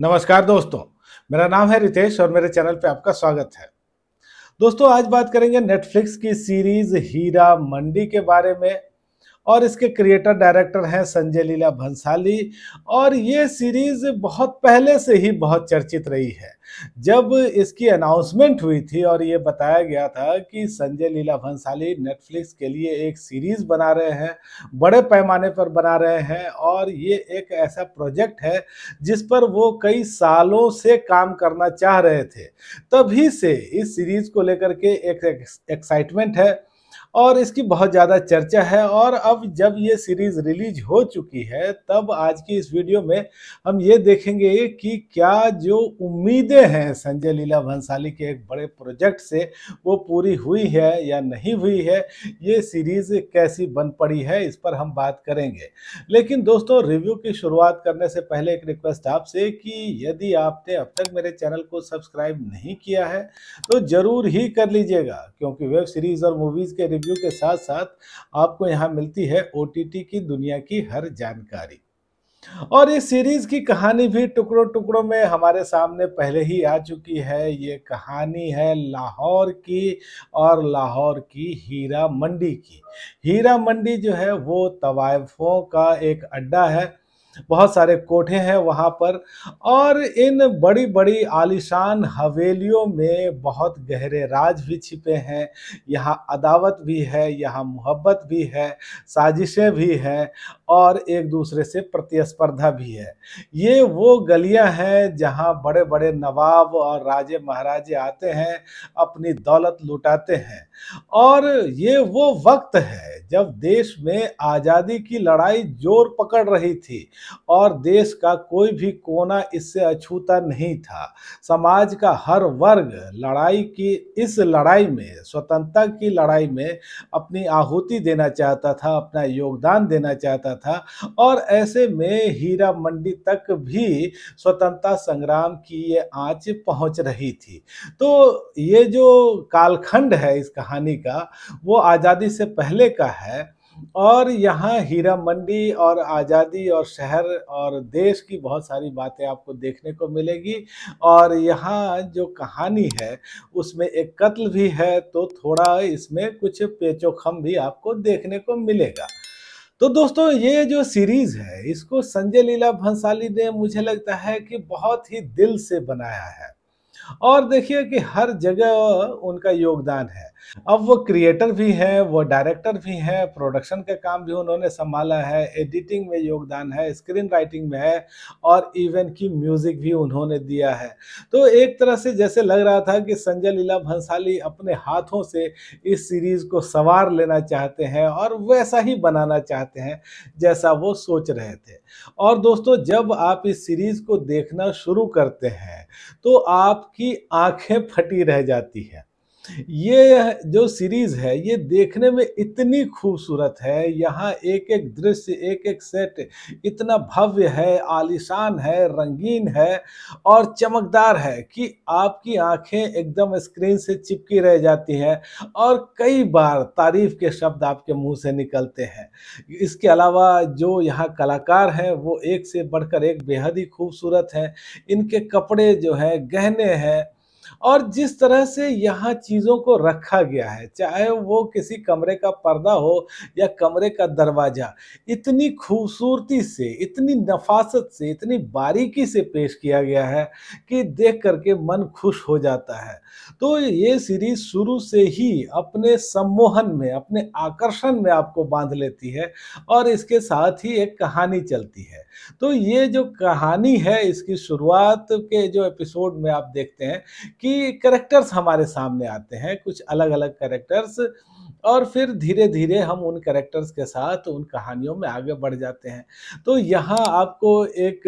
नमस्कार दोस्तों, मेरा नाम है रितेश और मेरे चैनल पे आपका स्वागत है। दोस्तों, आज बात करेंगे नेटफ्लिक्स की सीरीज़ हीरा मंडी के बारे में। और इसके क्रिएटर डायरेक्टर हैं संजय लीला भंसाली। और ये सीरीज़ बहुत पहले से ही बहुत चर्चित रही है। जब इसकी अनाउंसमेंट हुई थी और ये बताया गया था कि संजय लीला भंसाली नेटफ्लिक्स के लिए एक सीरीज़ बना रहे हैं, बड़े पैमाने पर बना रहे हैं और ये एक ऐसा प्रोजेक्ट है जिस पर वो कई सालों से काम करना चाह रहे थे। तभी से इस सीरीज़ को लेकर के एक एक्साइटमेंट है। और इसकी बहुत ज़्यादा चर्चा है। और अब जब ये सीरीज़ रिलीज़ हो चुकी है, तब आज की इस वीडियो में हम ये देखेंगे कि क्या जो उम्मीदें हैं संजय लीला भंसाली के एक बड़े प्रोजेक्ट से वो पूरी हुई है या नहीं हुई है, ये सीरीज़ कैसी बन पड़ी है, इस पर हम बात करेंगे। लेकिन दोस्तों, रिव्यू की शुरुआत करने से पहले एक रिक्वेस्ट आपसे कि यदि आपने अब तक मेरे चैनल को सब्सक्राइब नहीं किया है तो ज़रूर ही कर लीजिएगा, क्योंकि वेब सीरीज़ और मूवीज़ के रिव्यू के साथ साथ आपको यहाँ मिलती है ओटीटी की, दुनिया की हर जानकारी। और इस सीरीज़ की कहानी भी टुकड़ों टुकड़ों में हमारे सामने पहले ही आ चुकी है। ये कहानी है लाहौर की और लाहौर की हीरा मंडी की। हीरा मंडी जो है वो तवायफों का एक अड्डा है। बहुत सारे कोठे हैं वहाँ पर और इन बड़ी बड़ी आलिशान हवेलियों में बहुत गहरे राज भी छिपे हैं। यहाँ अदावत भी है, यहाँ मोहब्बत भी है, साजिशें भी हैं और एक दूसरे से प्रतिस्पर्धा भी है। ये वो गलियाँ हैं जहाँ बड़े बड़े नवाब और राजे महाराजे आते हैं, अपनी दौलत लुटाते हैं। और ये वो वक्त है जब देश में आज़ादी की लड़ाई ज़ोर पकड़ रही थी और देश का कोई भी कोना इससे अछूता नहीं था। समाज का हर वर्ग लड़ाई की, इस लड़ाई में, स्वतंत्रता की लड़ाई में अपनी आहुति देना चाहता था, अपना योगदान देना चाहता था और ऐसे में हीरा मंडी तक भी स्वतंत्रता संग्राम की ये आँच पहुँच रही थी। तो ये जो कालखंड है, इस कहानी का, वो आज़ादी से पहले का है। और यहाँ हीरा मंडी और आज़ादी और शहर और देश की बहुत सारी बातें आपको देखने को मिलेगी। और यहाँ जो कहानी है, उसमें एक कत्ल भी है तो थोड़ा इसमें कुछ पेचोखम भी आपको देखने को मिलेगा। तो दोस्तों, ये जो सीरीज़ है, इसको संजय लीला भंसाली ने मुझे लगता है कि बहुत ही दिल से बनाया है। और देखिए कि हर जगह उनका योगदान है। अब वो क्रिएटर भी हैं, वो डायरेक्टर भी हैं प्रोडक्शन का काम भी उन्होंने संभाला है एडिटिंग में योगदान है स्क्रीन राइटिंग में है और इवन की म्यूज़िक भी उन्होंने दिया है। तो एक तरह से जैसे लग रहा था कि संजय लीला भंसाली अपने हाथों से इस सीरीज़ को सवार लेना चाहते हैं और वैसा ही बनाना चाहते हैं जैसा वो सोच रहे थे। और दोस्तों, जब आप इस सीरीज़ को देखना शुरू करते हैं तो आपकी आँखें फटी रह जाती हैं। ये जो सीरीज़ है, ये देखने में इतनी खूबसूरत है। यहाँ एक एक दृश्य एक एक सेट इतना भव्य है, आलिशान है, रंगीन है और चमकदार है कि आपकी आँखें एकदम स्क्रीन से चिपकी रह जाती हैं और कई बार तारीफ़ के शब्द आपके मुँह से निकलते हैं। इसके अलावा जो यहाँ कलाकार हैं, वो एक से बढ़कर एक बेहद ही खूबसूरत हैं। इनके कपड़े जो हैं, गहने हैं और जिस तरह से यहाँ चीज़ों को रखा गया है, चाहे वो किसी कमरे का पर्दा हो या कमरे का दरवाज़ा, इतनी खूबसूरती से, इतनी नफासत से, इतनी बारीकी से पेश किया गया है कि देख करके मन खुश हो जाता है। तो ये सीरीज़ शुरू से ही अपने सम्मोहन में, अपने आकर्षण में आपको बाँध लेती है और इसके साथ ही एक कहानी चलती है। तो ये जो कहानी है, इसकी शुरुआत के जो एपिसोड में आप देखते हैं कि करेक्टर्स हमारे सामने आते हैं, कुछ अलग अलग करेक्टर्स और फिर धीरे धीरे हम उन करेक्टर्स के साथ उन कहानियों में आगे बढ़ जाते हैं। तो यहाँ आपको एक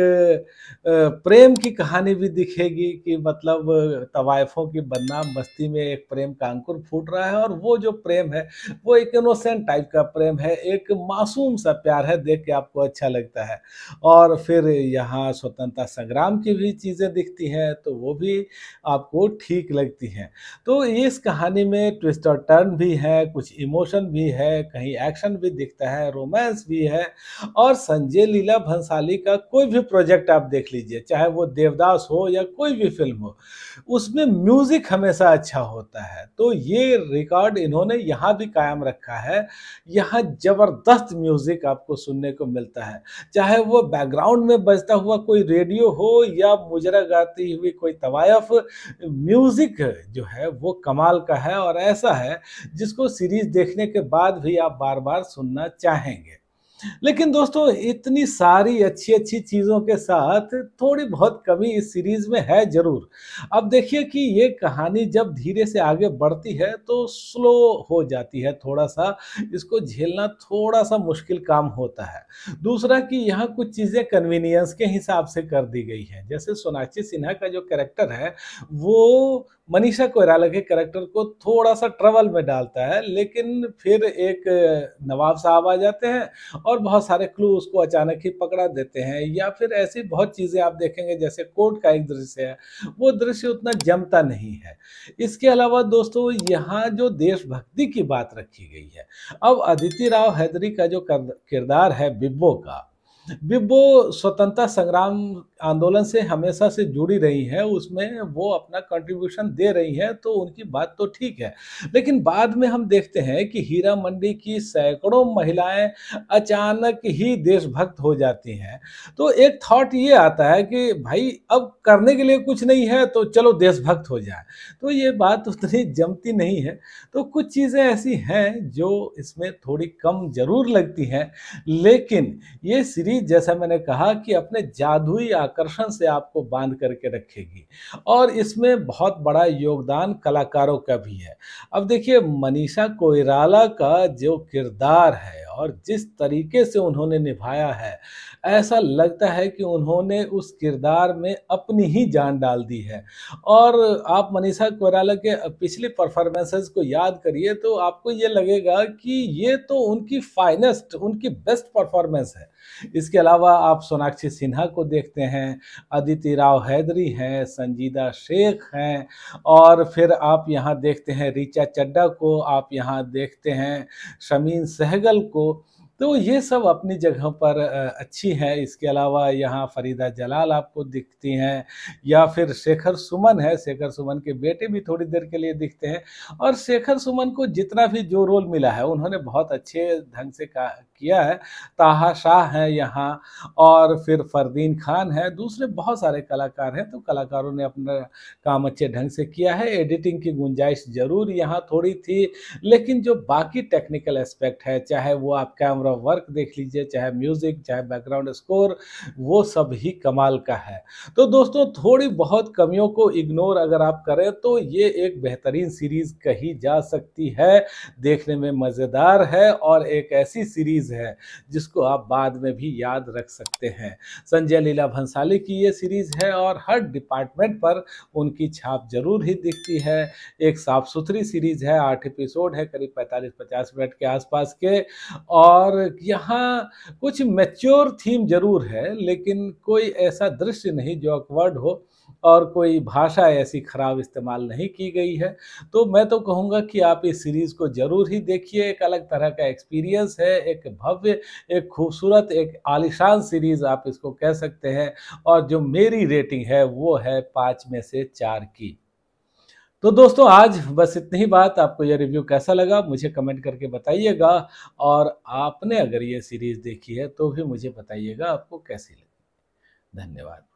प्रेम की कहानी भी दिखेगी कि मतलब तवायफों की बदनाम बस्ती में एक प्रेम का अंकुर फूट रहा है और वो जो प्रेम है, वो एक इनोसेंट टाइप का प्रेम है, एक मासूम सा प्यार है, देख के आपको अच्छा लगता है। और फिर यहाँ स्वतंत्रता संग्राम की भी चीज़ें दिखती हैं तो वो भी आपको ठीक लगती हैं। तो इस कहानी में ट्विस्ट और टर्न भी है, कुछ कुछ इमोशन भी है, कहीं एक्शन भी दिखता है, रोमांस भी है और संजय लीला भंसाली का कोई भी प्रोजेक्ट आप देख लीजिए, चाहे वो देवदास हो या कोई भी फ़िल्म हो, उसमें म्यूज़िक हमेशा अच्छा होता है। तो ये रिकॉर्ड इन्होंने यहाँ भी कायम रखा है, यहाँ ज़बरदस्त म्यूज़िक आपको सुनने को मिलता है। चाहे वो बैकग्राउंड में बजता हुआ कोई रेडियो हो या मुजरा गाती हुई कोई तवायफ, म्यूज़िक जो है वो कमाल का है और ऐसा है जिसको सीरीज़ देखने के बाद भी आप बार बार सुनना चाहेंगे। लेकिन दोस्तों, इतनी सारी अच्छी अच्छी चीज़ों के साथ थोड़ी बहुत कमी इस सीरीज़ में है ज़रूर। अब देखिए कि ये कहानी जब धीरे से आगे बढ़ती है तो स्लो हो जाती है थोड़ा सा इसको झेलना थोड़ा सा मुश्किल काम होता है। दूसरा कि यहाँ कुछ चीज़ें कन्वीनियंस के हिसाब से कर दी गई हैं। जैसे सोनाक्षी सिन्हा का जो कैरेक्टर है, वो मनीषा कोयराला के कैरेक्टर को थोड़ा सा ट्रबल में डालता है, लेकिन फिर एक नवाब साहब आ जाते हैं और बहुत सारे क्लू उसको अचानक ही पकड़ा देते हैं, या फिर ऐसी बहुत चीज़ें आप देखेंगे जैसे कोर्ट का एक दृश्य है, वो दृश्य उतना जमता नहीं है। इसके अलावा दोस्तों, यहाँ जो देशभक्ति की बात रखी गई है, अब अदिति राव हैदरी का जो किरदार है बिब्बो का बिब्बो स्वतंत्रता संग्राम आंदोलन से हमेशा से जुड़ी रही है, उसमें वो अपना कंट्रीब्यूशन दे रही हैं तो उनकी बात तो ठीक है। लेकिन बाद में हम देखते हैं कि हीरा मंडी की सैकड़ों महिलाएँ अचानक ही देशभक्त हो जाती हैं। तो एक थॉट ये आता है कि भाई, अब करने के लिए कुछ नहीं है तो चलो देशभक्त हो जाए। तो ये बात उतनी जमती नहीं है। तो कुछ चीज़ें ऐसी हैं जो इसमें थोड़ी कम ज़रूर लगती हैं, लेकिन ये सीरीज़ जैसा मैंने कहा कि अपने जादुई आकर्षण से आपको बाँध करके रखेगी। और इसमें बहुत बड़ा योगदान कलाकारों का भी है। अब देखिए, मनीषा कोयराला का जो किरदार है और जिस तरीके से उन्होंने निभाया है, ऐसा लगता है कि उन्होंने उस किरदार में अपनी ही जान डाल दी है। और आप मनीषा कोराला के पिछली परफॉर्मेंसेस को याद करिए तो आपको ये लगेगा कि ये तो उनकी फाइनेस्ट, उनकी बेस्ट परफॉर्मेंस है। इसके अलावा आप सोनाक्षी सिन्हा को देखते हैं, अदिति राव हैदरी हैं, संजीदा शेख हैं, और फिर आप यहाँ देखते हैं रीचा चड्डा को, आप यहाँ देखते हैं शमीन सहगल को तो ये सब अपनी जगह पर अच्छी है। इसके अलावा यहाँ फरीदा जलाल आपको दिखती हैं, या फिर शेखर सुमन है। शेखर सुमन के बेटे भी थोड़ी देर के लिए दिखते हैं। और शेखर सुमन को जितना भी जो रोल मिला है, उन्होंने बहुत अच्छे ढंग से किया है, ताहा शाह है यहाँ और फिर फरदीन खान है, दूसरे बहुत सारे कलाकार हैं तो कलाकारों ने अपना काम अच्छे ढंग से किया है। एडिटिंग की गुंजाइश ज़रूर यहाँ थोड़ी थी, लेकिन जो बाकी टेक्निकल एस्पेक्ट है, चाहे वो आप कैमरा वर्क देख लीजिए, चाहे म्यूज़िक चाहे बैकग्राउंड स्कोर वो सब ही कमाल का है। तो दोस्तों, थोड़ी बहुत कमियों को इग्नोर अगर आप करें तो ये एक बेहतरीन सीरीज़ कही जा सकती है, देखने में मज़ेदार है और एक ऐसी सीरीज़ सीरीज़ है, जिसको आप बाद में भी याद रख सकते हैं। संजय लीला भंसाली की ये सीरीज़ है और हर डिपार्टमेंट पर उनकी छाप ज़रूर ही दिखती है। एक साफ़ सुथरी सीरीज़ है, आठ एपिसोड है, करीब 45-50 मिनट के आसपास के। और यहाँ कुछ मेच्योर थीम ज़रूर है, लेकिन कोई ऐसा दृश्य नहीं जो अकवर्ड हो। और कोई भाषा ऐसी खराब इस्तेमाल नहीं की गई है। तो मैं तो कहूँगा कि आप इस सीरीज़ को ज़रूर ही देखिए। एक अलग तरह का एक्सपीरियंस है, एक भव्य, एक खूबसूरत, एक आलिशान सीरीज़ आप इसको कह सकते हैं। और जो मेरी रेटिंग है, वो है पाँच में से चार की। तो दोस्तों, आज बस इतनी ही बात। आपको यह रिव्यू कैसा लगा, मुझे कमेंट करके बताइएगा। और आपने अगर ये सीरीज़ देखी है तो भी मुझे बताइएगा आपको कैसी लगी। धन्यवाद।